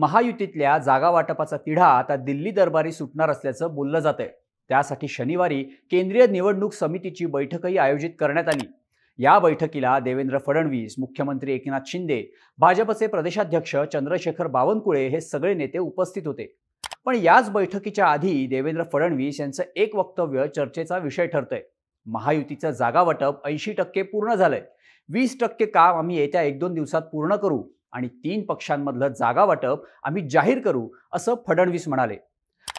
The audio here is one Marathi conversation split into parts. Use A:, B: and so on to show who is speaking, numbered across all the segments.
A: महायुतीतल्या जागा वाटपाचा तिढा आता दिल्ली दरबारी सुटणार असल्याचं बोललं जात आहे त्यासाठी शनिवारी केंद्रीय निवडणूक समितीची बैठकही आयोजित करण्यात आली. या बैठकीला देवेंद्र फडणवीस मुख्यमंत्री एकनाथ शिंदे भाजपचे प्रदेशाध्यक्ष चंद्रशेखर बावनकुळे हे सगळे नेते उपस्थित होते. पण याच बैठकीच्या आधी देवेंद्र फडणवीस यांचं एक वक्तव्य चर्चेचा विषय ठरतंय. महायुतीचं जागा वाटप ऐंशी टक्के पूर्ण झालंय. वीस टक्के काम आम्ही येत्या एक दोन दिवसात पूर्ण करू. आणि तीन पक्षांमधलं जागा वाटप आम्ही जाहीर करू असं फडणवीस म्हणाले.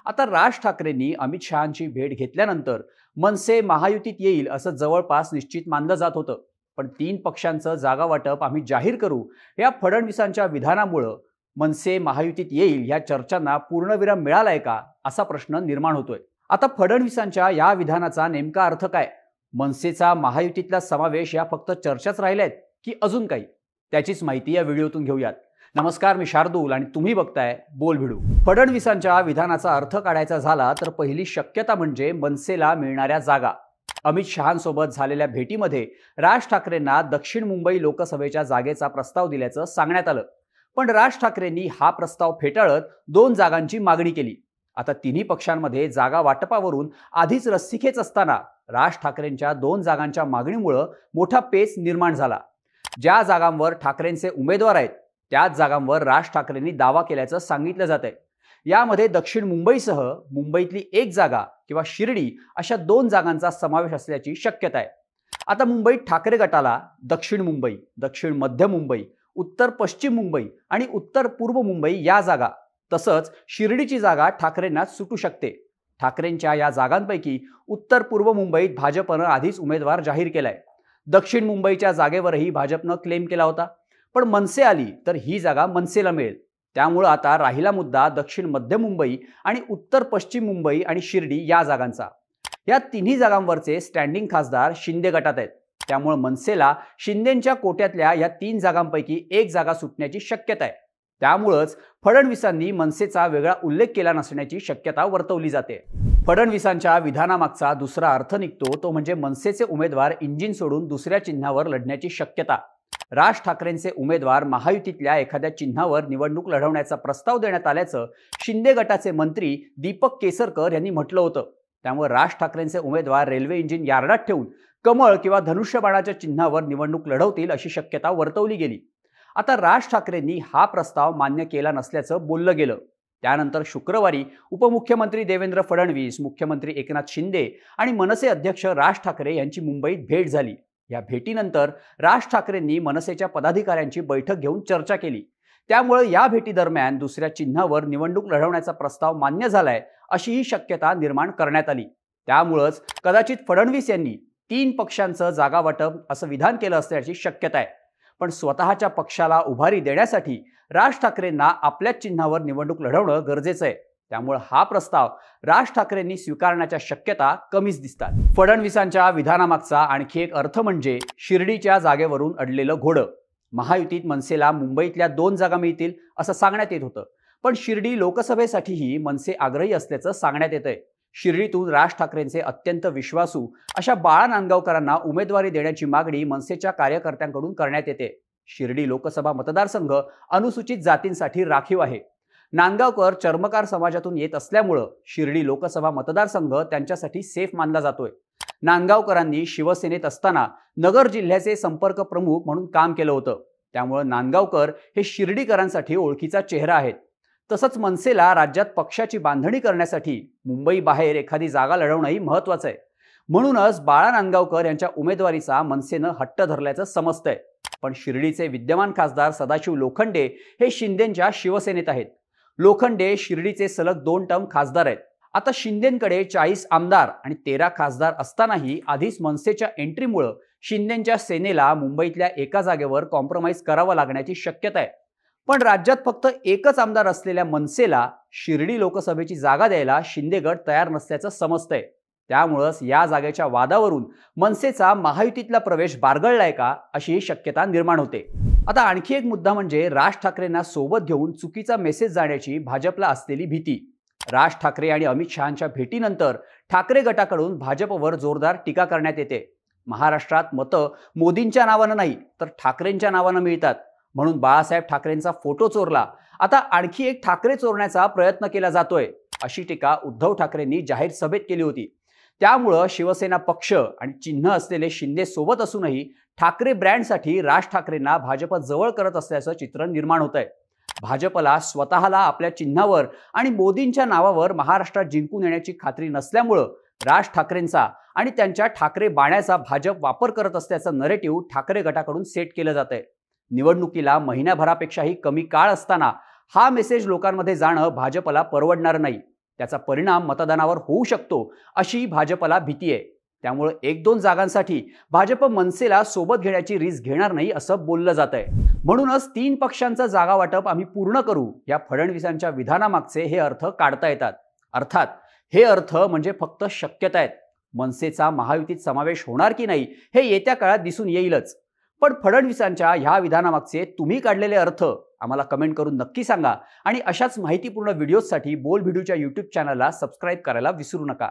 A: आता राज ठाकरेंनी अमित शहांची भेट घेतल्यानंतर मनसे महायुतीत येईल असं जवळपास निश्चित मानलं जात होतं. पण तीन पक्षांचं जागा वाटप आम्ही जाहीर करू या फडणवीसांच्या विधानामुळं मनसे महायुतीत येईल या चर्चांना पूर्णविराम मिळालाय का असा प्रश्न निर्माण होतोय. आता फडणवीसांच्या या विधानाचा नेमका अर्थ काय? मनसेचा महायुतीतला समावेश या फक्त चर्चाच राहिल्यात की अजून काही? त्याचीच माहिती या व्हिडिओतून घेऊयात. नमस्कार मी शार्दूल आणि तुम्ही बघताय बोल भिडू. फडणवीसांच्या विधानाचा अर्थ काढायचा झाला तर पहिली शक्यता म्हणजे मनसेला मिळणाऱ्या जागा. अमित शहांसोबत झालेल्या भेटीमध्ये राज ठाकरेंना दक्षिण मुंबई लोकसभेच्या जागेचा प्रस्ताव दिल्याचं सांगण्यात आलं. पण राज ठाकरेंनी हा प्रस्ताव फेटाळत दोन जागांची मागणी केली. आता तिन्ही पक्षांमध्ये जागा वाटपावरून आधीच रस्सीखेच असताना राज ठाकरेंच्या दोन जागांच्या मागणीमुळं मोठा पेच निर्माण झाला. ज्या जागांवर ठाकरेंचे उमेदवार आहेत त्याच जागांवर राज ठाकरेंनी दावा केल्याचं सांगितलं जात आहे यामध्ये दक्षिण मुंबईसह मुंबईतली एक जागा किंवा शिर्डी अशा दोन जागांचा समावेश असल्याची शक्यता आहे. आता मुंबईत ठाकरे गटाला दक्षिण मुंबई दक्षिण मध्य मुंबई उत्तर पश्चिम मुंबई आणि उत्तर पूर्व मुंबई या जागा तसंच शिर्डीची जागा ठाकरेंना सुटू शकते. ठाकरेंच्या या जागांपैकी उत्तर पूर्व मुंबईत भाजपनं आधीच उमेदवार जाहीर केलाय. दक्षिण मुंबईच्या जागेवरही भाजपनं क्लेम केला होता. पण मनसे आली तर ही जागा मनसेला मिळेल. त्यामुळं आता राहिला मुद्दा दक्षिण मध्य मुंबई आणि उत्तर पश्चिम मुंबई आणि शिर्डी या जागांचा. या तिन्ही जागांवरचे स्टँडिंग खासदार शिंदे गटात आहेत. त्यामुळं मनसेला शिंदेच्या कोट्यातल्या या तीन जागांपैकी एक जागा सुटण्याची शक्यता आहे. त्यामुळंच फडणवीसांनी मनसेचा वेगळा उल्लेख केला नसण्याची शक्यता वर्तवली जाते. फडणवीसांच्या विधानामागचा दुसरा अर्थ निघतो तो म्हणजे मनसेचे उमेदवार इंजिन सोडून दुसऱ्या चिन्हावर लढण्याची शक्यता. राज ठाकरेंचे उमेदवार महायुतीतल्या एखाद्या चिन्हावर निवडणूक लढवण्याचा प्रस्ताव देण्यात आल्याचं शिंदे गटाचे मंत्री दीपक केसरकर यांनी म्हटलं होतं. त्यामुळे राज ठाकरेंचे उमेदवार रेल्वे इंजिन यार्डात ठेवून कमळ किंवा धनुष्यबाणाच्या चिन्हावर निवडणूक लढवतील अशी शक्यता वर्तवली गेली. आता राज ठाकरेंनी हा प्रस्ताव मान्य केला नसल्याचं बोललं गेलं. त्यानंतर शुक्रवारी उपमुख्यमंत्री देवेंद्र फडणवीस मुख्यमंत्री एकनाथ शिंदे आणि मनसे अध्यक्ष राज ठाकरे यांची मुंबईत भेट झाली. या भेटीनंतर राज ठाकरेंनी मनसेच्या पदाधिकाऱ्यांची बैठक घेऊन चर्चा केली. त्यामुळे या भेटीदरम्यान दुसऱ्या चिन्हावर निवडणूक लढवण्याचा प्रस्ताव मान्य झालाय अशीही शक्यता निर्माण करण्यात आली. त्यामुळंच कदाचित फडणवीस यांनी तीन पक्षांचं जागा वाटप असं विधान केलं असल्याची शक्यता आहे. पण स्वतःच्या पक्षाला उभारी देण्यासाठी राज ठाकरेंना आपल्याच चिन्हावर निवडणूक लढवणं गरजेचं आहे. त्यामुळे हा प्रस्ताव राज ठाकरेंनी स्वीकारण्याच्या शक्यता कमीच दिसतात. फडणवीसांच्या विधानामागचा आणखी एक अर्थ म्हणजे शिर्डीच्या जागेवरून अडलेलं घोडं. महायुतीत मनसेला मुंबईतल्या दोन जागा मिळतील असं सांगण्यात येत होतं. पण शिर्डी लोकसभेसाठीही मनसे आग्रही असल्याचं सांगण्यात येत आहे शिर्डीतून राज ठाकरेंचे अत्यंत विश्वासू अशा बाळा नांदगावकरांना उमेदवारी देण्याची मागणी मनसेच्या कार्यकर्त्यांकडून करण्यात येते. शिर्डी लोकसभा मतदारसंघ अनुसूचित जातींसाठी राखीव आहे. नांदगावकर चर्मकार समाजातून येत असल्यामुळं शिर्डी लोकसभा मतदारसंघ त्यांच्यासाठी सेफ मानला जातोय. नांदगावकरांनी शिवसेनेत असताना नगर जिल्ह्याचे संपर्क प्रमुख म्हणून काम केलं होतं. त्यामुळं नांदगावकर हे शिर्डीकरांसाठी ओळखीचा चेहरा आहेत. तसंच मनसेला राज्यात पक्षाची बांधणी करण्यासाठी मुंबई बाहेर एखादी जागा लढवणंही महत्वाचं आहे. म्हणूनच बाळा नांदगावकर यांच्या उमेदवारीचा मनसेनं हट्ट धरल्याचं समजतंय. पण शिर्डीचे विद्यमान खासदार सदाशिव लोखंडे हे शिंदेच्या शिवसेनेत आहेत. लोखंडे शिर्डीचे सलग दोन टर्म खासदार आहेत. आता शिंदेकडे चाळीस आमदार आणि तेरा खासदार असतानाही आधीच मनसेच्या एंट्रीमुळं शिंदेच्या सेनेला मुंबईतल्या एका जागेवर कॉम्प्रोमाइज करावं लागण्याची शक्यता आहे. पण राज्यात फक्त एकच आमदार असलेल्या मनसेला शिर्डी लोकसभेची जागा द्यायला शिंदे गट तयार नसल्याचं समजतंय. त्यामुळंच या जागेच्या वादावरून मनसेचा महायुतीतला प्रवेश बारगळलाय का अशी शक्यता निर्माण होते. आता आणखी एक मुद्दा म्हणजे राज ठाकरेंना सोबत घेऊन चुकीचा मेसेज जाण्याची भाजपला असलेली भीती. राज ठाकरे आणि अमित शहांच्या भेटीनंतर ठाकरे गटाकडून भाजपवर जोरदार टीका करण्यात येते. महाराष्ट्रात मतं मोदींच्या नावानं नाही तर ठाकरेंच्या नावानं मिळतात. म्हणून बाळासाहेब ठाकरेंचा फोटो चोरला. आता आणखी एक ठाकरे चोरण्याचा प्रयत्न केला जातोय अशी टीका उद्धव ठाकरेंनी जाहीर सभेत केली होती. त्यामुळं शिवसेना पक्ष आणि चिन्ह असलेले शिंदे सोबत असूनही ठाकरे ब्रँडसाठी राज ठाकरेंना भाजप जवळ करत असल्याचं चित्र निर्माण होत आहे भाजपला स्वतःला आपल्या चिन्हावर आणि मोदींच्या नावावर महाराष्ट्रात जिंकून येण्याची खात्री नसल्यामुळं राज ठाकरेंचा आणि त्यांच्या ठाकरे बाण्याचा भाजप वापर करत असल्याचं नरेटिव्ह ठाकरे गटाकडून सेट केलं जात आहे निवडणुकीला महिन्याभरापेक्षाही कमी काळ असताना हा मेसेज लोकांमध्ये जाणं भाजपला परवडणार नाही. त्याचा परिणाम मतदानावर होऊ शकतो अशी भाजपला भीती आहे. त्यामुळे एक दोन जागांसाठी भाजप मनसेला सोबत घेण्याची रिस्क घेणार नाही असं बोललं जात आहे म्हणूनच तीन पक्षांचं जागा वाटप आम्ही पूर्ण करू या फडणवीसांच्या विधानामागचे हे अर्थ काढता येतात. अर्थात हे अर्थ म्हणजे फक्त शक्यता आहेत. मनसेचा महायुतीत समावेश होणार की नाही हे येत्या काळात दिसून येईलच. पण फडणवीसांच्या ह्या विधानामागचे तुम्ही काढलेले अर्थ आम्हाला कमेंट करून नक्की सांगा. आणि अशाच माहितीपूर्ण व्हिडिओजसाठी बोल व्हिडिओच्या यूट्यूब चॅनलला सबस्क्राईब करायला विसरू नका.